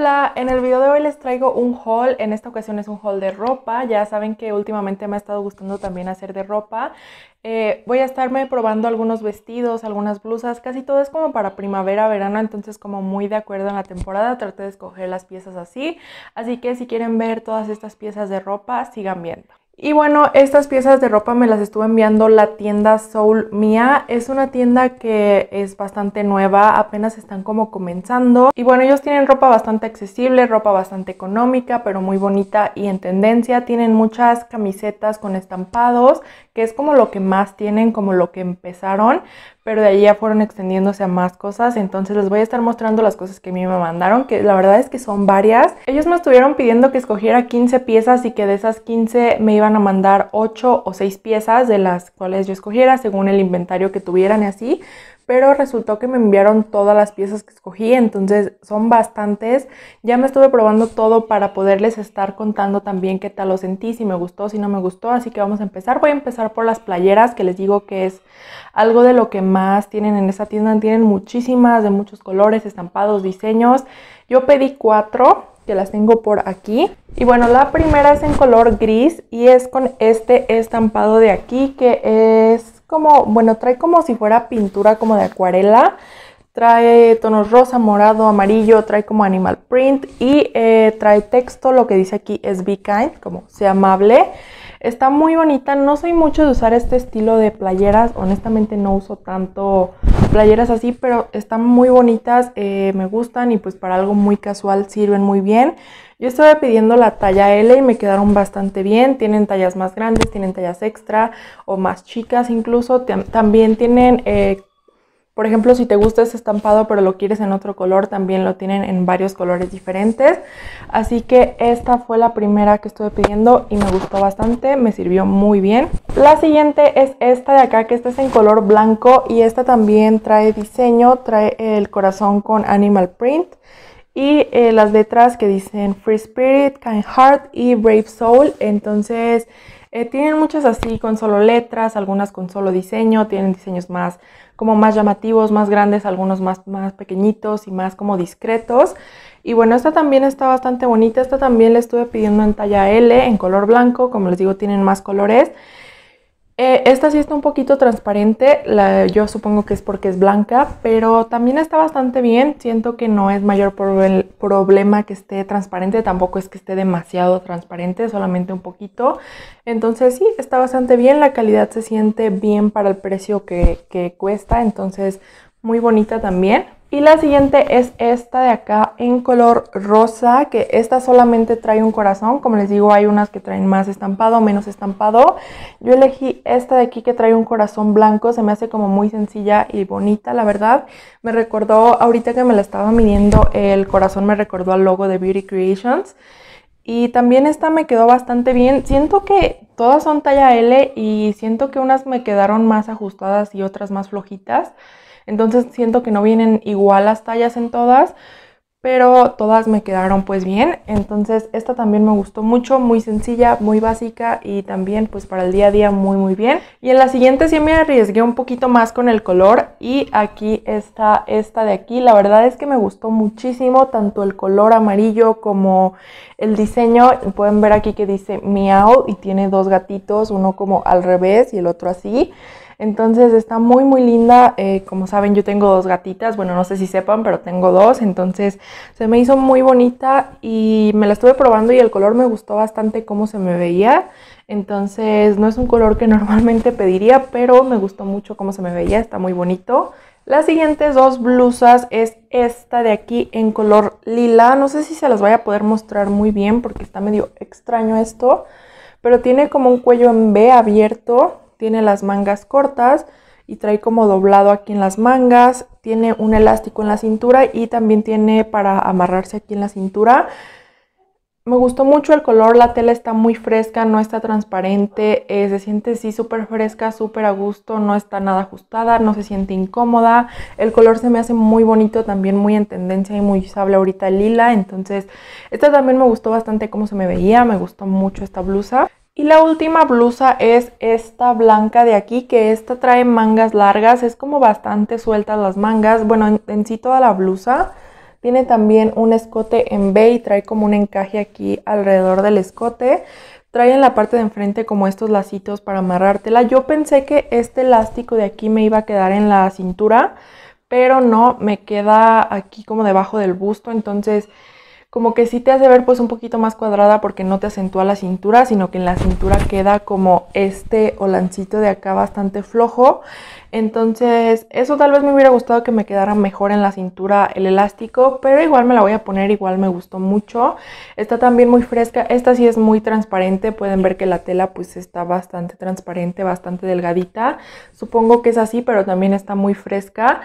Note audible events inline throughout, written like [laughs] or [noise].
Hola, en el video de hoy les traigo un haul, en esta ocasión es un haul de ropa, ya saben que últimamente me ha estado gustando también hacer de ropa. Eh, voy a estarme probando algunos vestidos, algunas blusas, casi todo es como para primavera, verano, entonces como muy de acuerdo en la temporada, traté de escoger las piezas así, así que si quieren ver todas estas piezas de ropa, sigan viendo. Y bueno, estas piezas de ropa me las estuvo enviando la tienda Soul Mia. Es una tienda que es bastante nueva, apenas están como comenzando. Y bueno, ellos tienen ropa bastante accesible, ropa bastante económica, pero muy bonita y en tendencia. Tienen muchas camisetas con estampados, que es como lo que más tienen, como lo que empezaron pero de allí ya fueron extendiéndose a más cosas, entonces les voy a estar mostrando las cosas que a mí me mandaron, que la verdad es que son varias. Ellos me estuvieron pidiendo que escogiera 15 piezas y que de esas 15 me iban a mandar 8 o 6 piezas de las cuales yo escogiera según el inventario que tuvieran y así, pero resultó que me enviaron todas las piezas que escogí, entonces son bastantes. Ya me estuve probando todo para poderles estar contando también qué tal lo sentí, si me gustó, si no me gustó, así que vamos a empezar. Voy a empezar por las playeras, que les digo que es algo de lo que más tienen en esta tienda. Tienen muchísimas, de muchos colores, estampados, diseños. Yo pedí cuatro, que las tengo por aquí. Y bueno, la primera es en color gris y es con este estampado de aquí que es como, bueno, trae como si fuera pintura como de acuarela. Trae tonos rosa, morado, amarillo, trae como animal print y eh, trae texto, lo que dice aquí es be kind, como sea amable. Está muy bonita, no soy mucho de usar este estilo de playeras, honestamente no uso tanto playeras así, pero están muy bonitas, eh, me gustan y pues para algo muy casual sirven muy bien. Yo estaba pidiendo la talla L y me quedaron bastante bien. Tienen tallas más grandes, tienen tallas extra o más chicas incluso. También tienen, eh, por ejemplo, si te gusta este estampado pero lo quieres en otro color, también lo tienen en varios colores diferentes. Así que esta fue la primera que estuve pidiendo y me gustó bastante, me sirvió muy bien. La siguiente es esta de acá, que esta es en color blanco y esta también trae diseño, trae el corazón con animal print y eh, las letras que dicen Free Spirit, Kind Heart y Brave Soul. Entonces eh, tienen muchas así con solo letras, algunas con solo diseño, tienen diseños más como más llamativos, más grandes, algunos más, más pequeñitos y más como discretos. Y bueno, esta también está bastante bonita, esta también la estuve pidiendo en talla L, en color blanco, como les digo tienen más colores. Eh, esta sí está un poquito transparente, yo supongo que es porque es blanca, pero también está bastante bien. Siento que no es mayor problema que esté transparente, tampoco es que esté demasiado transparente, solamente un poquito. Entonces sí, está bastante bien, la calidad se siente bien para el precio que, que cuesta, entonces muy bonita también. Y la siguiente es esta de acá en color rosa, que esta solamente trae un corazón. Como les digo, hay unas que traen más estampado, menos estampado. Yo elegí esta de aquí que trae un corazón blanco. Se me hace como muy sencilla y bonita, la verdad. Me recordó, ahorita que me la estaba midiendo, el corazón me recordó al logo de Beauty Creations. Y también esta me quedó bastante bien. Siento que todas son talla L y siento que unas me quedaron más ajustadas y otras más flojitas. Entonces siento que no vienen igual las tallas en todas, pero todas me quedaron pues bien. Entonces esta también me gustó mucho, muy sencilla, muy básica y también pues para el día a día muy muy bien. Y en la siguiente sí me arriesgué un poquito más con el color y aquí está esta de aquí. La verdad es que me gustó muchísimo tanto el color amarillo como el diseño. Pueden ver aquí que dice miau y tiene dos gatitos, uno como al revés y el otro así. Entonces está muy muy linda. Eh, como saben yo tengo dos gatitas. Bueno no sé si sepan pero tengo dos. Entonces se me hizo muy bonita y me la estuve probando y el color me gustó bastante cómo se me veía. Entonces no es un color que [laughs] normalmente pediría pero me gustó mucho cómo se me veía. Está muy bonito. Las siguientes dos blusas es esta de aquí en color lila. No sé si se las voy a poder mostrar muy bien porque está medio extraño esto. Pero tiene como un cuello en B abierto tiene las mangas cortas y trae como doblado aquí en las mangas, tiene un elástico en la cintura y también tiene para amarrarse aquí en la cintura. Me gustó mucho el color, la tela está muy fresca, no está transparente, eh, se siente sí súper fresca, súper a gusto, no está nada ajustada, no se siente incómoda. El color se me hace muy bonito, también muy en tendencia y muy usable ahorita lila, entonces esta también me gustó bastante cómo se me veía, me gustó mucho esta blusa. Y la última blusa es esta blanca de aquí, que esta trae mangas largas, es como bastante sueltas las mangas. Bueno, en, sí toda la blusa Tiene también un escote en B y trae como un encaje aquí alrededor del escote. Trae en la parte de enfrente como estos lacitos para amarrártela. Yo pensé que este elástico de aquí me iba a quedar en la cintura, pero no, me queda aquí como debajo del busto, entonces como que sí te hace ver pues un poquito más cuadrada porque no te acentúa la cintura, sino que en la cintura queda como este holancito de acá bastante flojo. Entonces eso tal vez me hubiera gustado que me quedara mejor en la cintura el elástico, pero igual me la voy a poner, igual me gustó mucho. Está también muy fresca, esta sí es muy transparente, pueden ver que la tela pues está bastante transparente, bastante delgadita. Supongo que es así, pero también está muy fresca.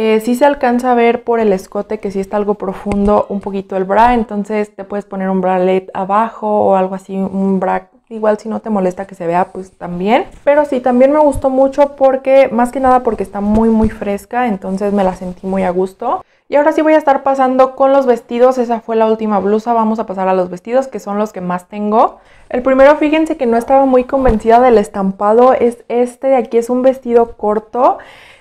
Eh, sí se alcanza a ver por el escote que sí está algo profundo un poquito el bra, entonces te puedes poner un bralet abajo o algo así, un bra Igual si no te molesta que se vea, pues también. Pero sí, también me gustó mucho porque, más que nada porque está muy muy fresca, entonces me la sentí muy a gusto. Y ahora sí voy a estar pasando con los vestidos, esa fue la última blusa, vamos a pasar a los vestidos que son los que más tengo. El primero, fíjense que no estaba muy convencida del estampado, es este de aquí, es un vestido corto.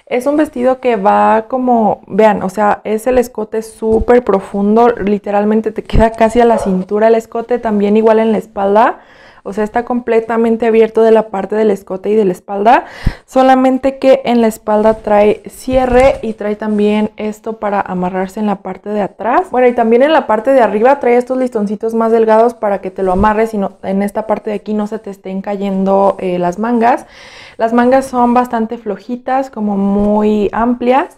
Es un vestido que va como, vean, o sea, es el escote súper profundo, literalmente te queda casi a la cintura el escote, también igual en la espalda. O sea, está completamente abierto de la parte del escote y de la espalda. Solamente que en la espalda trae cierre y trae también esto para amarrarse en la parte de atrás. Bueno, y también en la parte de arriba trae estos listoncitos más delgados para que te lo amarres y en esta parte de aquí no se te estén cayendo eh, las mangas. Las mangas son bastante flojitas, como muy amplias.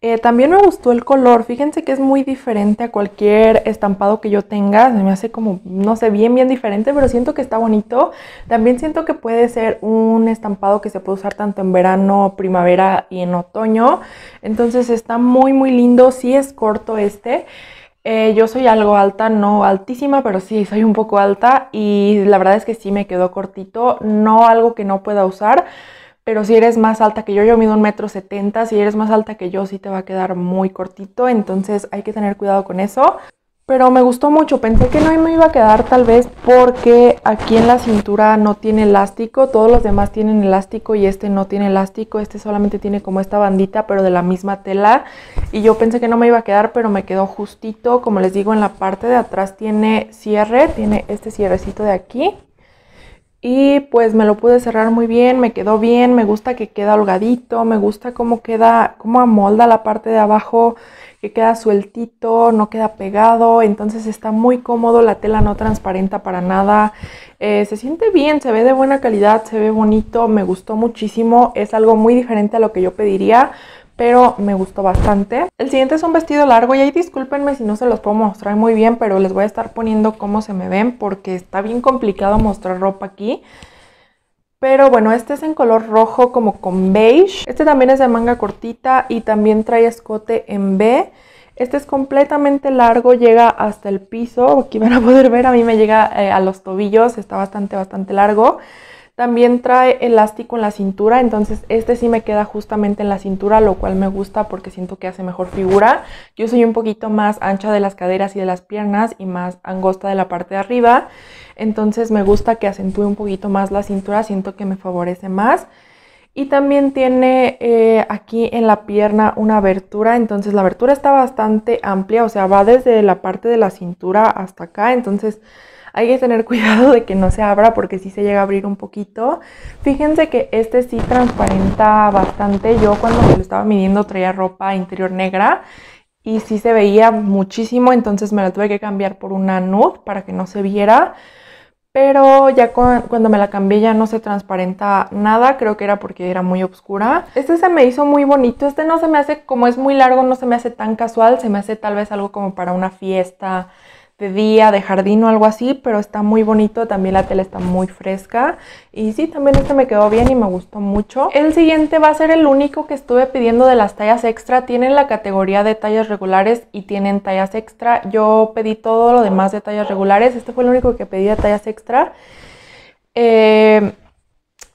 Eh, también me gustó el color, fíjense que es muy diferente a cualquier estampado que yo tenga, se me hace como, no sé, bien, bien diferente, pero siento que está bonito. También siento que puede ser un estampado que se puede usar tanto en verano, primavera y en otoño. Entonces está muy, muy lindo, sí es corto este. Eh, yo soy algo alta, no altísima, pero sí soy un poco alta y la verdad es que sí me quedó cortito, no algo que no pueda usar pero si eres más alta que yo, yo mido un metro setenta, si eres más alta que yo sí te va a quedar muy cortito, entonces hay que tener cuidado con eso. Pero me gustó mucho, pensé que no me iba a quedar tal vez porque aquí en la cintura no tiene elástico, todos los demás tienen elástico y este no tiene elástico, este solamente tiene como esta bandita pero de la misma tela. Y yo pensé que no me iba a quedar pero me quedó justito, como les digo en la parte de atrás tiene cierre, tiene este cierrecito de aquí y pues me lo pude cerrar muy bien, me quedó bien, me gusta que queda holgadito, me gusta cómo queda, cómo amolda la parte de abajo, que queda sueltito, no queda pegado, entonces está muy cómodo, la tela no transparenta para nada, eh, se siente bien, se ve de buena calidad, se ve bonito, me gustó muchísimo, es algo muy diferente a lo que yo pediría, pero me gustó bastante. El siguiente es un vestido largo y ahí discúlpenme si no se los puedo mostrar muy bien, pero les voy a estar poniendo cómo se me ven porque está bien complicado mostrar ropa aquí. Pero bueno, este es en color rojo como con beige. Este también es de manga cortita y también trae escote en B. Este es completamente largo, llega hasta el piso. Aquí van a poder ver, a mí me llega eh, a los tobillos, está bastante, bastante largo. También trae elástico en la cintura, entonces este sí me queda justamente en la cintura, lo cual me gusta porque siento que hace mejor figura. Yo soy un poquito más ancha de las caderas y de las piernas y más angosta de la parte de arriba, entonces me gusta que acentúe un poquito más la cintura, siento que me favorece más. Y también tiene eh, aquí en la pierna una abertura, entonces la abertura está bastante amplia, o sea, va desde la parte de la cintura hasta acá, entonces hay que tener cuidado de que no se abra porque si se llega a abrir un poquito. Fíjense que este sí transparenta bastante. Yo cuando me lo estaba midiendo traía ropa interior negra y sí se veía muchísimo, entonces me la tuve que cambiar por una nude para que no se viera. Pero ya cuando me la cambié ya no se transparenta nada, creo que era porque era muy oscura. Este se me hizo muy bonito, este no se me hace, como es muy largo, no se me hace tan casual, se me hace tal vez algo como para una fiesta, de día, de jardín o algo así, pero está muy bonito, también la tela está muy fresca y sí, también este me quedó bien y me gustó mucho. El siguiente va a ser el único que estuve pidiendo de las tallas extra, tienen la categoría de tallas regulares y tienen tallas extra, yo pedí todo lo demás de tallas regulares, este fue el único que pedí de tallas extra. Eh,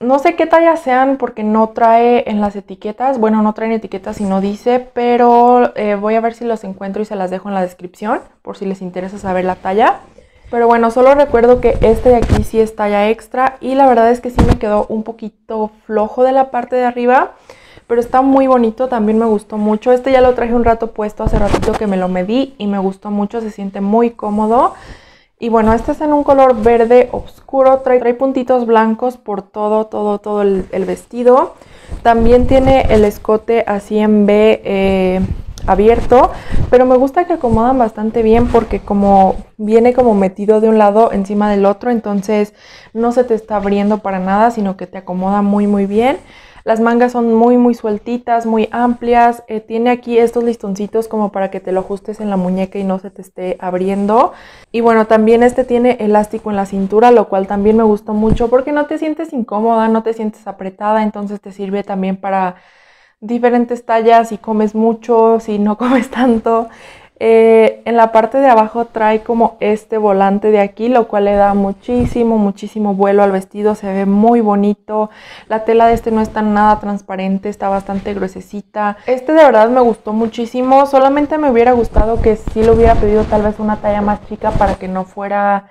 no sé qué tallas sean porque no trae en las etiquetas. Bueno, no traen etiquetas y no dice, pero eh, voy a ver si los encuentro y se las dejo en la descripción por si les interesa saber la talla. Pero bueno, solo recuerdo que este de aquí sí es talla extra y la verdad es que sí me quedó un poquito flojo de la parte de arriba pero está muy bonito, también me gustó mucho. Este ya lo traje un rato puesto, hace ratito que me lo medí y me gustó mucho, se siente muy cómodo. Y bueno, este es en un color verde oscuro, trae, trae puntitos blancos por todo, todo, todo el, vestido. También tiene el escote así en B eh, abierto, pero me gusta que acomodan bastante bien porque como viene como metido de un lado encima del otro, entonces no se te está abriendo para nada, sino que te acomoda muy muy bien. Las mangas son muy muy sueltitas, muy amplias. Eh, tiene aquí estos listoncitos como para que te lo ajustes en la muñeca y no se te esté abriendo. Y bueno, también este tiene elástico en la cintura, lo cual también me gustó mucho porque no te sientes incómoda, no te sientes apretada, entonces te sirve también para diferentes tallas, si comes mucho, si no [laughs] comes tanto. Eh, en la parte de abajo trae como este volante de aquí, lo cual le da muchísimo, muchísimo vuelo al vestido. Se ve muy bonito. La tela de este no está nada transparente, está bastante gruesecita. Este de verdad me gustó muchísimo. Solamente me hubiera gustado que sí lo hubiera pedido tal vez una talla más chica para que no fuera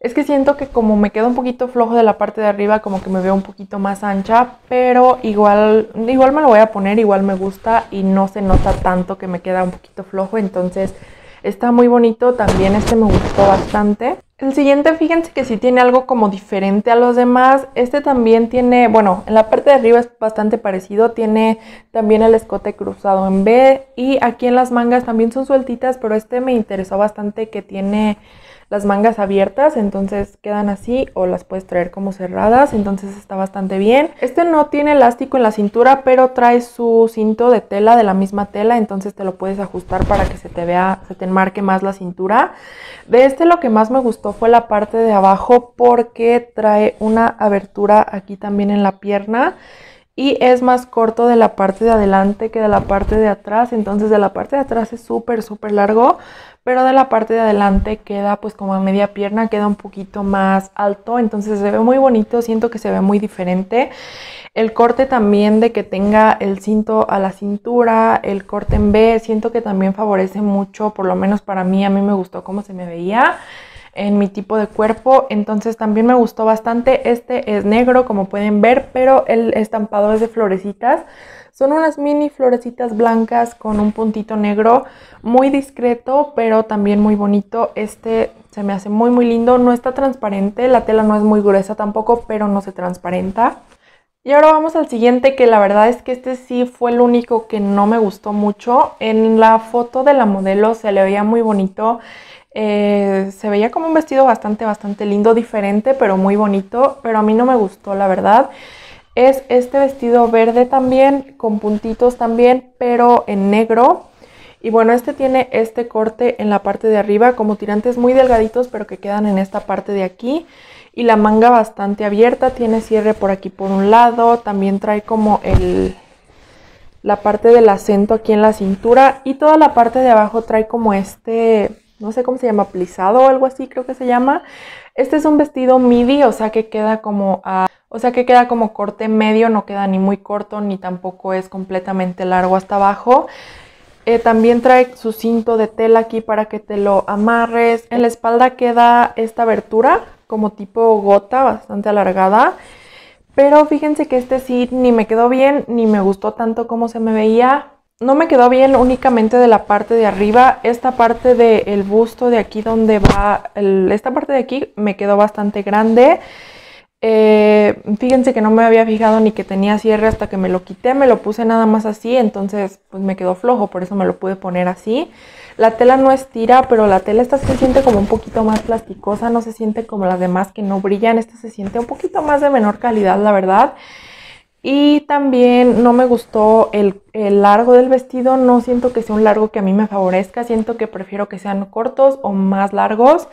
es que siento que como me queda un poquito flojo de la parte de arriba, como que me veo un poquito más ancha, pero igual, igual me lo voy a poner, igual me gusta y no se nota tanto que me queda un poquito flojo, entonces está muy bonito, también este me gustó bastante. El siguiente, fíjense que sí tiene algo como diferente a los demás. Este también tiene, bueno, en la parte de arriba es bastante parecido. Tiene también el escote cruzado en B. Y aquí en las mangas también son sueltitas, pero este me interesó bastante que tiene las mangas abiertas, entonces quedan así o las puedes traer como cerradas, entonces está bastante bien. Este no tiene elástico en la cintura, pero trae su cinto de tela de la misma tela, entonces te lo puedes ajustar para que se te vea, se te enmarque más la cintura. De este lo que más me gustó fue la parte de abajo porque trae una abertura aquí también en la pierna y es más corto de la parte de adelante que de la parte de atrás, entonces de la parte de atrás es súper súper largo, pero de la parte de adelante queda pues como a media pierna, queda un poquito más alto, entonces se ve muy bonito, siento que se ve muy diferente. El corte también de que tenga el cinto a la cintura, el corte en B, siento que también favorece mucho, por lo menos para mí, a mí me gustó cómo se me veía en mi tipo de cuerpo, entonces también me gustó bastante. Este es negro, como pueden ver, pero el estampado es de florecitas. Son unas mini florecitas blancas con un puntito negro, muy discreto, pero también muy bonito. Este se me hace muy muy lindo, no está transparente, la tela no es muy gruesa tampoco, pero no se transparenta. Y ahora vamos al siguiente, que la verdad es que este sí fue el único que no me gustó mucho. En la foto de la modelo se le veía muy bonito. Eh, se veía como un vestido bastante, bastante lindo, diferente, pero muy bonito. Pero a mí no me gustó, la verdad es este vestido verde también, con puntitos también, pero en negro. Y bueno, este tiene este corte en la parte de arriba, como tirantes muy delgaditos, pero que quedan en esta parte de aquí. Y la manga bastante abierta, tiene cierre por aquí por un lado, también trae como el, la parte del acento aquí en la cintura. Y toda la parte de abajo trae como este, no sé cómo se llama, plisado o algo así creo que se llama. Este es un vestido midi, o sea que queda como a o sea que queda como corte medio, no queda ni muy corto ni tampoco es completamente largo hasta abajo. Eh, también trae su cinto de tela aquí para que te lo amarres. En la espalda queda esta abertura como tipo gota, bastante alargada. Pero fíjense que este sí ni me quedó bien, ni me gustó tanto como se me veía. No me quedó bien únicamente de la parte de arriba. Esta parte del busto de aquí donde va, esta parte de aquí me quedó bastante grande. Eh, fíjense que no me había fijado ni que tenía cierre hasta que me lo quité, me lo puse nada más así, entonces pues me quedó flojo, por eso me lo pude poner así. La tela no estira, pero la tela esta se siente como un poquito más plasticosa, no se siente como las demás que no brillan, esta se siente un poquito más de menor calidad, la verdad. Y también no me gustó el, el, largo del vestido, no siento que sea un largo que a mí me favorezca, siento que prefiero que sean cortos o más largos.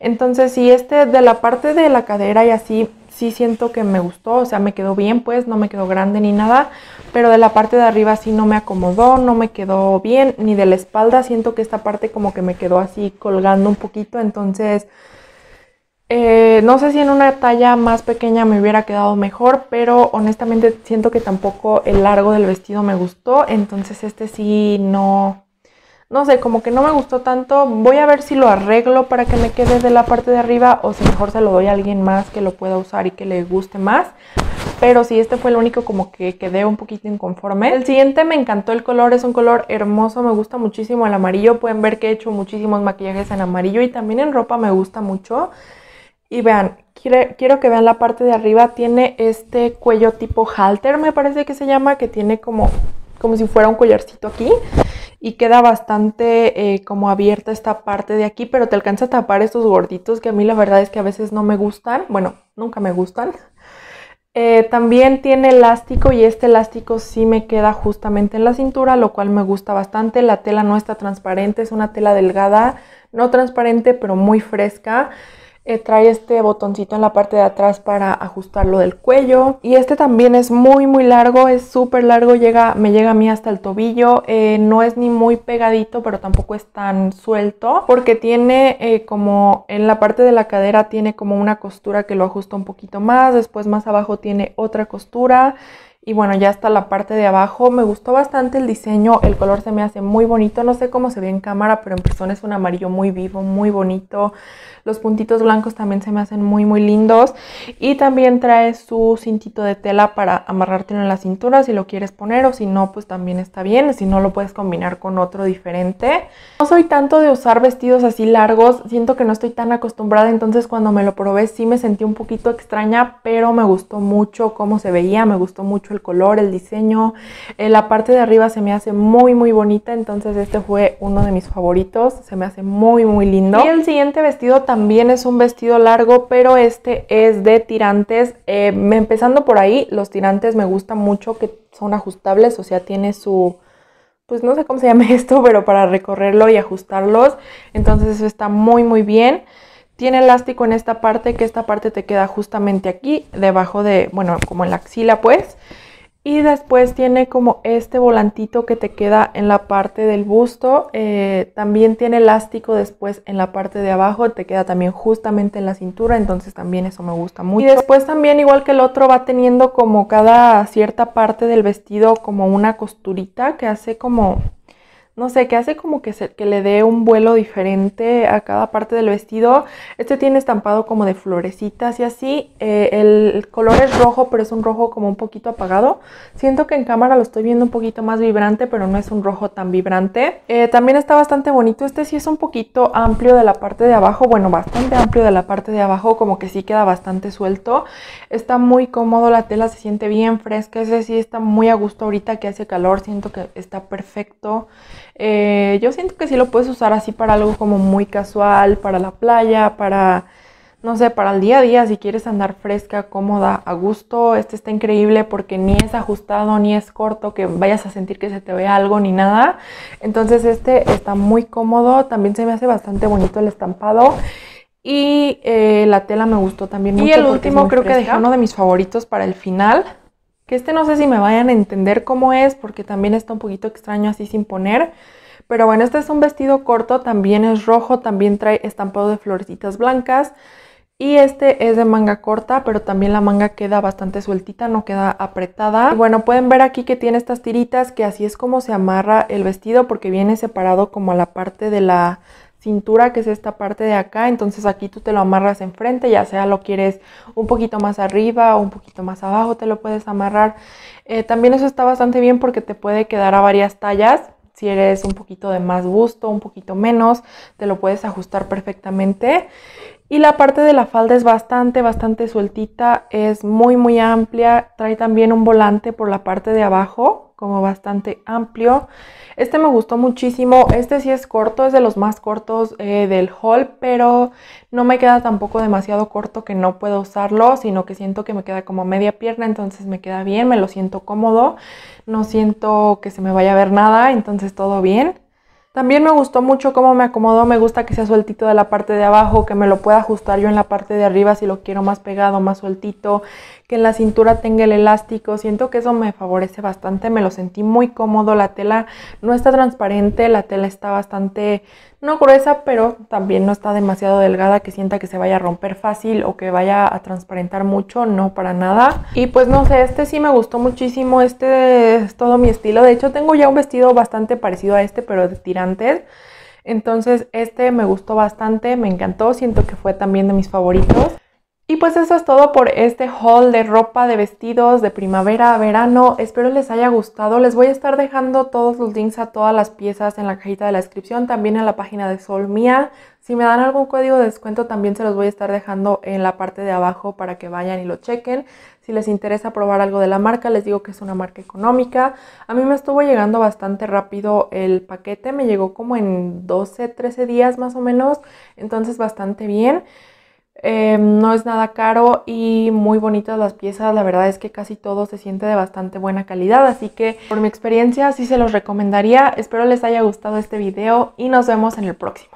Entonces si este de la parte de la cadera y así sí siento que me gustó, o sea, me quedó bien, pues no me quedó grande ni nada, pero de la parte de arriba sí no me acomodó, no me quedó bien, ni de la espalda, siento que esta parte como que me quedó así colgando un poquito, entonces eh, no sé si en una talla más pequeña me hubiera quedado mejor, pero honestamente siento que tampoco el largo del vestido me gustó, entonces este sí no, no sé, como que no me gustó tanto. Voy a ver si lo arreglo para que me quede de la parte de arriba o si mejor se lo doy a alguien más que lo pueda usar y que le guste más. pero sí, este fue el único como que quedé un poquito inconforme. El siguiente me encantó el color, es un color hermoso, me gusta muchísimo el amarillo. Pueden ver que he hecho muchísimos maquillajes en amarillo y también en ropa me gusta mucho. Y vean, quiero, que vean la parte de arriba, tiene este cuello tipo halter, me parece que se llama, que tiene como, como si fuera un collarcito aquí. Y queda bastante eh, como abierta esta parte de aquí, pero te alcanza a tapar estos gorditos que a mí la verdad es que a veces no me gustan. Bueno, nunca me gustan. Eh, también tiene elástico y este elástico sí me queda justamente en la cintura, lo cual me gusta bastante. La tela no está transparente, es una tela delgada, no transparente, pero muy fresca. Eh, trae este botoncito en la parte de atrás para ajustarlo del cuello. Y este también es muy muy largo, es súper largo, llega, me llega a mí hasta el tobillo. Eh, no es ni muy pegadito, pero tampoco es tan suelto. Porque tiene eh, como en la parte de la cadera tiene como una costura que lo ajusta un poquito más. Después más abajo tiene otra costura. Y bueno, ya está la parte de abajo. Me gustó bastante el diseño, el color se me hace muy bonito. No sé cómo se ve en cámara, pero en persona es un amarillo muy vivo, muy bonito. Los puntitos blancos también se me hacen muy, muy lindos. Y también trae su cintito de tela para amarrártelo en la cintura si lo quieres poner o si no, pues también está bien. Si no, lo puedes combinar con otro diferente. No soy tanto de usar vestidos así largos. Siento que no estoy tan acostumbrada, entonces cuando me lo probé sí me sentí un poquito extraña, pero me gustó mucho cómo se veía, me gustó mucho el color, el diseño. Eh, la parte de arriba se me hace muy muy bonita, entonces este fue uno de mis favoritos. Se me hace muy muy lindo. Y el siguiente vestido también es un vestido largo, pero este es de tirantes. Eh, empezando por ahí, los tirantes me gustan mucho que son ajustables, o sea, tiene su pues no sé cómo se llama [laughs] esto, pero para recorrerlo y ajustarlos. Entonces eso está muy muy bien. Tiene elástico en esta parte, que esta parte te queda justamente aquí, debajo de, bueno, como en la axila pues. Y después tiene como este volantito que te queda en la parte del busto. Eh, también tiene elástico después en la parte de abajo. Te queda también justamente en la cintura. Entonces también eso me gusta mucho. Y después también igual que el otro va teniendo como cada cierta parte del vestido como una costurita que hace como no sé, que hace como que, se, que le dé un vuelo diferente a cada parte del vestido. Este tiene estampado como de florecitas y así. Eh, el, color es rojo, pero es un rojo como un poquito apagado. Siento que en cámara lo estoy viendo un poquito más vibrante, pero no es un rojo tan vibrante. Eh, también está bastante bonito. Este sí es un poquito amplio de la parte de abajo. Bueno, bastante amplio de la parte de abajo, como que sí queda bastante suelto. Está muy cómodo, la tela se siente bien fresca. Ese sí está muy a gusto ahorita que hace calor. Siento que está perfecto. Eh, yo siento que sí lo puedes usar así para algo como muy casual, para la playa, para, no sé, para el día a día, si quieres andar fresca, cómoda, a gusto. Este está increíble porque ni es ajustado, ni es corto, que vayas a sentir que se te ve algo, ni nada. Entonces este está muy cómodo, también se me hace bastante bonito el estampado. Y eh, la tela me gustó también mucho. Y el último creo que dejé uno de mis favoritos para el final. Que este no sé si me vayan a entender cómo es, porque también está un poquito extraño así sin poner. Pero bueno, este es un vestido corto, también es rojo, también trae estampado de florecitas blancas. Y este es de manga corta, pero también la manga queda bastante sueltita, no queda apretada. Y bueno, pueden ver aquí que tiene estas tiritas, que así es como se amarra el vestido, porque viene separado como a la parte de la cintura, que es esta parte de acá. Entonces aquí tú te lo amarras enfrente, ya sea lo quieres un poquito más arriba o un poquito más abajo, te lo puedes amarrar. Eh, también eso está bastante bien porque te puede quedar a varias tallas. Si eres un poquito de más gusto, un poquito menos, te lo puedes ajustar perfectamente. Y la parte de la falda es bastante, bastante sueltita, es muy, muy amplia. Trae también un volante por la parte de abajo, como bastante amplio. Este me gustó muchísimo. Este sí es corto, es de los más cortos eh, del haul, pero no me queda tampoco demasiado corto que no puedo usarlo, sino que siento que me queda como media pierna, entonces me queda bien, me lo siento cómodo. No siento que se me vaya a ver nada, entonces todo bien. También me gustó mucho cómo me acomodó, me gusta que sea sueltito de la parte de abajo, que me lo pueda ajustar yo en la parte de arriba si lo quiero más pegado, más sueltito, que en la cintura tenga el elástico, siento que eso me favorece bastante, me lo sentí muy cómodo, la tela no está transparente, la tela está bastante, no gruesa, pero también no está demasiado delgada que sienta que se vaya a romper fácil o que vaya a transparentar mucho, no para nada. Y pues no sé, este sí me gustó muchísimo, este es todo mi estilo, de hecho tengo ya un vestido bastante parecido a este, pero de tirantes. Entonces este me gustó bastante, me encantó, siento que fue también de mis favoritos. Y pues eso es todo por este haul de ropa, de vestidos, de primavera, verano. Espero les haya gustado. Les voy a estar dejando todos los links a todas las piezas en la cajita de la descripción, también en la página de Sol Mía. Si me dan algún código de descuento también se los voy a estar dejando en la parte de abajo para que vayan y lo chequen. Si les interesa probar algo de la marca, les digo que es una marca económica. A mí me estuvo llegando bastante rápido el paquete, me llegó como en 12, 13 días más o menos, entonces bastante bien. Em, no es nada caro y muy bonitas las piezas. La verdad es que casi todo se siente de bastante buena calidad. Así que por mi experiencia sí se los recomendaría. Espero les haya gustado este video y nos vemos en el próximo.